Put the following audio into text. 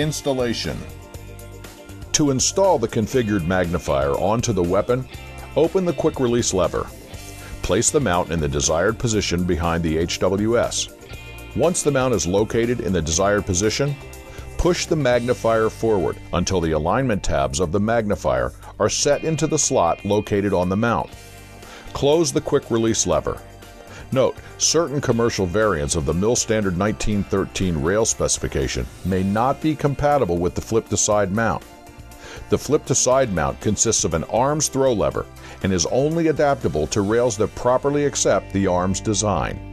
Installation To install the configured magnifier onto the weapon, open the quick release lever. Place the mount in the desired position behind the HWS. Once the mount is located in the desired position, push the magnifier forward until the alignment tabs of the magnifier are set into the slot located on the mount. Close the quick release lever. Note, certain commercial variants of the MIL Standard 1913 rail specification may not be compatible with the flip to side mount. The flip to side mount consists of an arms throw lever and is only adaptable to rails that properly accept the arms design.